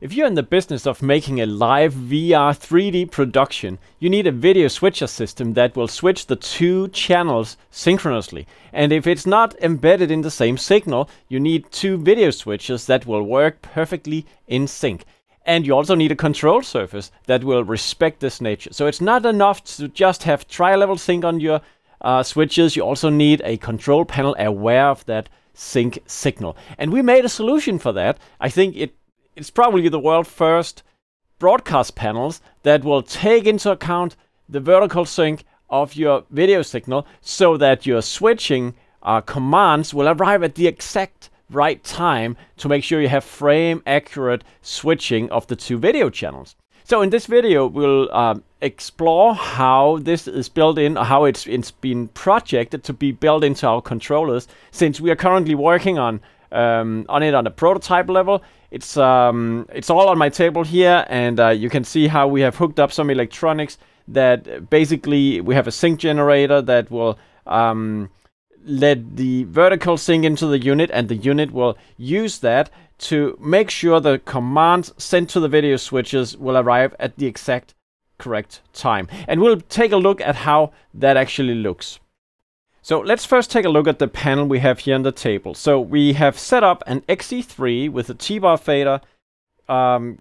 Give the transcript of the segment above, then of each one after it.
If you're in the business of making a live VR 3D production, you need a video switcher system that will switch the two channels synchronously. And if it's not embedded in the same signal, you need two video switches that will work perfectly in sync. And you also need a control surface that will respect this nature. So it's not enough to just have tri-level sync on your uh, switches. You also need a control panel aware of that sync signal. And we made a solution for that. I think it it's probably the world first broadcast panels that will take into account the vertical sync of your video signal so that your switching uh, commands will arrive at the exact right time to make sure you have frame accurate switching of the two video channels. So in this video, we'll um, explore how this is built in, how it's, it's been projected to be built into our controllers, since we are currently working on um, on it on a prototype level. It's um, it's all on my table here, and uh, you can see how we have hooked up some electronics that basically we have a sync generator that will um, let the vertical sync into the unit, and the unit will use that to make sure the commands sent to the video switches will arrive at the exact correct time. And we'll take a look at how that actually looks. So let's first take a look at the panel we have here on the table. So we have set up an XC3 with a T-bar fader, um,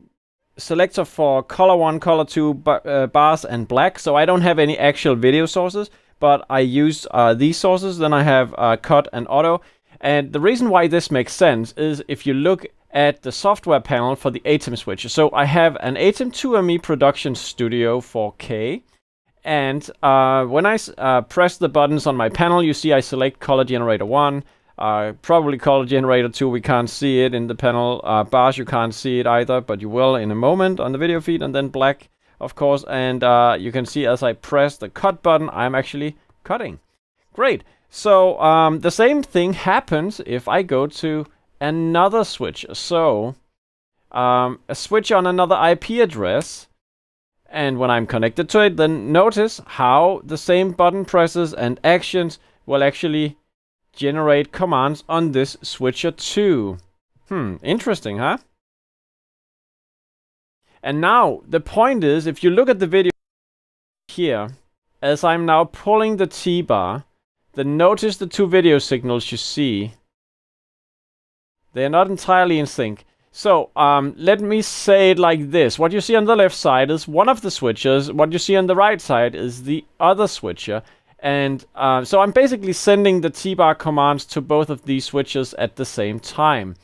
selector for color 1, color 2 bar, uh, bars and black. So I don't have any actual video sources, but I use uh, these sources. Then I have uh, cut and auto. And the reason why this makes sense is if you look at the software panel for the ATEM switcher. So I have an ATEM 2ME Production Studio 4K. And uh, when I uh, press the buttons on my panel, you see I select color generator 1, uh, probably color generator 2, we can't see it in the panel. Uh, bars, you can't see it either, but you will in a moment on the video feed, and then black, of course. And uh, you can see as I press the cut button, I'm actually cutting. Great. So um, the same thing happens if I go to another switch. So um, a switch on another IP address and when I'm connected to it, then notice how the same button presses and actions will actually generate commands on this switcher too. Hmm, interesting, huh? And now, the point is, if you look at the video here, as I'm now pulling the T-bar, then notice the two video signals you see. They are not entirely in sync. So, um, let me say it like this. What you see on the left side is one of the switches. What you see on the right side is the other switcher. And uh, so I'm basically sending the T-bar commands to both of these switches at the same time.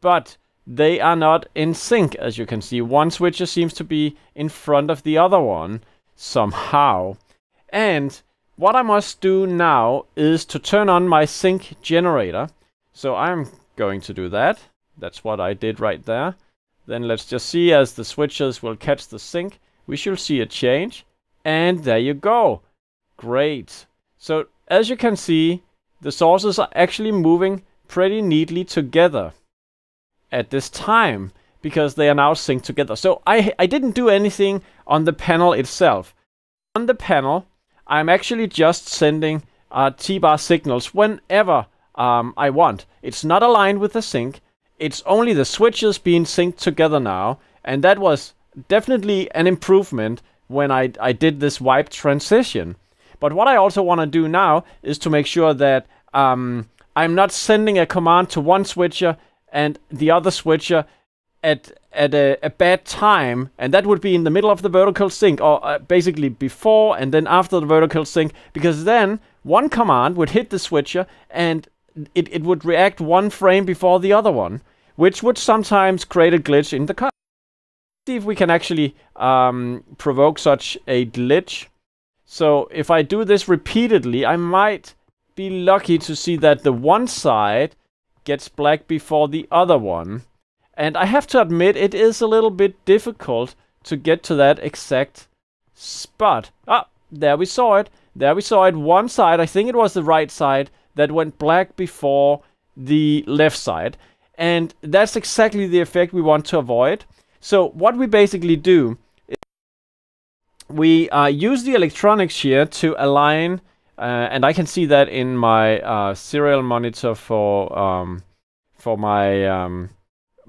But they are not in sync, as you can see. One switcher seems to be in front of the other one somehow. And what I must do now is to turn on my sync generator. So I'm going to do that. That's what I did right there. Then let's just see as the switches will catch the sync. We should see a change. And there you go. Great. So as you can see, the sources are actually moving pretty neatly together at this time because they are now synced together. So I, I didn't do anything on the panel itself. On the panel, I'm actually just sending uh, T-bar signals whenever um, I want. It's not aligned with the sync it's only the switches being synced together now, and that was definitely an improvement when I, I did this wipe transition. But what I also want to do now is to make sure that um, I'm not sending a command to one switcher and the other switcher at at a, a, bad time, and that would be in the middle of the vertical sync, or uh, basically before and then after the vertical sync, because then one command would hit the switcher and it, it would react one frame before the other one, which would sometimes create a glitch in the cut. See if we can actually um, provoke such a glitch. So if I do this repeatedly, I might be lucky to see that the one side gets black before the other one. And I have to admit, it is a little bit difficult to get to that exact spot. Ah, there we saw it. There we saw it. One side, I think it was the right side, that went black before the left side. And that's exactly the effect we want to avoid. So what we basically do is we uh, use the electronics here to align, uh, and I can see that in my uh, serial monitor for um, for my um,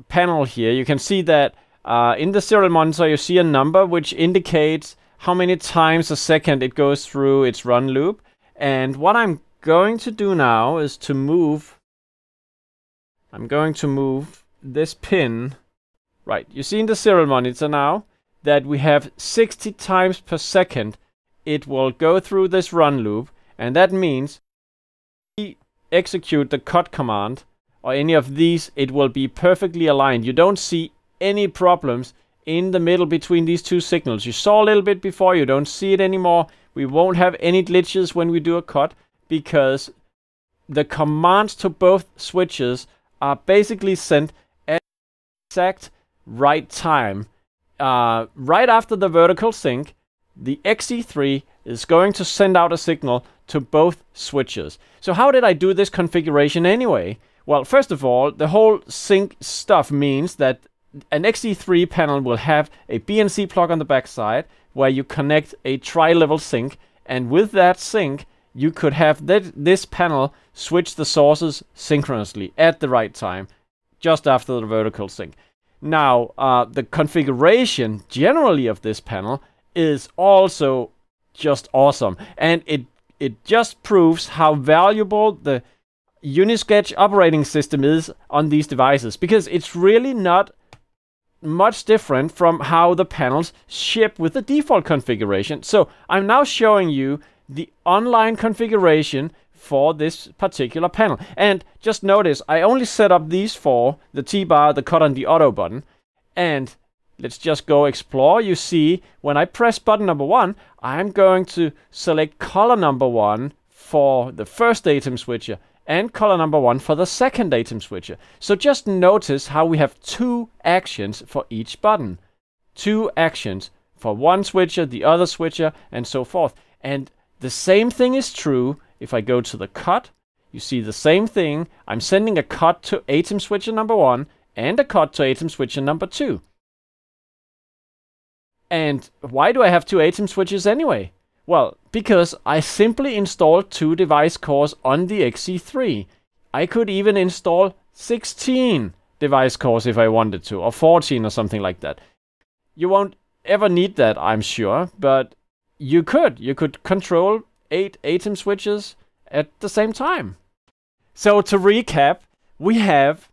panel here. You can see that Uh, in the serial monitor, you see a number which indicates how many times a second it goes through its run loop. And what I'm going to do now is to move. I'm going to move this pin. Right, you see in the serial monitor now that we have 60 times per second it will go through this run loop. And that means we execute the cut command or any of these, it will be perfectly aligned. You don't see any problems in the middle between these two signals. You saw a little bit before, you don't see it anymore. We won't have any glitches when we do a cut because the commands to both switches are basically sent at exact right time. Uh, right after the vertical sync, the XC3 is going to send out a signal to both switches. So how did I do this configuration anyway? Well, first of all, the whole sync stuff means that an XC3 panel will have a BNC plug on the backside where you connect a tri-level sync and with that sync you could have that this panel switch the sources synchronously at the right time just after the vertical sync. Now, uh, the configuration generally of this panel is also just awesome and it it just proves how valuable the Unisketch operating system is on these devices because it's really not much different from how the panels ship with the default configuration. So I'm now showing you the online configuration for this particular panel. And just notice, I only set up these four, the T-bar, the cut and the auto button. And let's just go explore. You see, when I press button number one, I'm going to select color number one for the first ATEM switcher and color number one for the second ATEM switcher. So just notice how we have two actions for each button. Two actions for one switcher, the other switcher, and so forth. And the same thing is true if I go to the cut. You see the same thing. I'm sending a cut to ATEM switcher number one and a cut to ATEM switcher number two. And why do I have two ATEM switches anyway? Well, because I simply installed two device cores on the XC3. I could even install 16 device cores if I wanted to, or 14 or something like that. You won't ever need that, I'm sure, but you could. You could control eight ATEM switches at the same time. So to recap, we have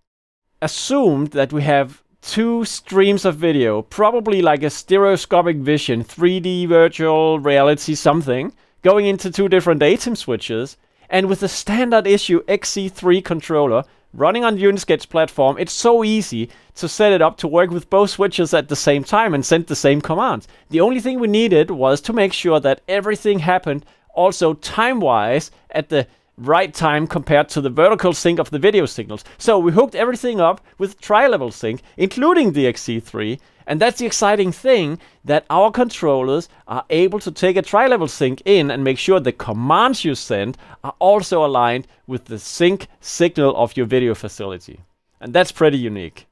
assumed that we have two streams of video, probably like a stereoscopic vision, 3D virtual reality something, going into two different ATEM switches, and with the standard issue XC3 controller running on Unisketch platform, it's so easy to set it up to work with both switches at the same time and send the same commands. The only thing we needed was to make sure that everything happened also time-wise at the right time compared to the vertical sync of the video signals. So we hooked everything up with tri-level sync, including the XC3, and that's the exciting thing that our controllers are able to take a tri-level sync in and make sure the commands you send are also aligned with the sync signal of your video facility. And that's pretty unique.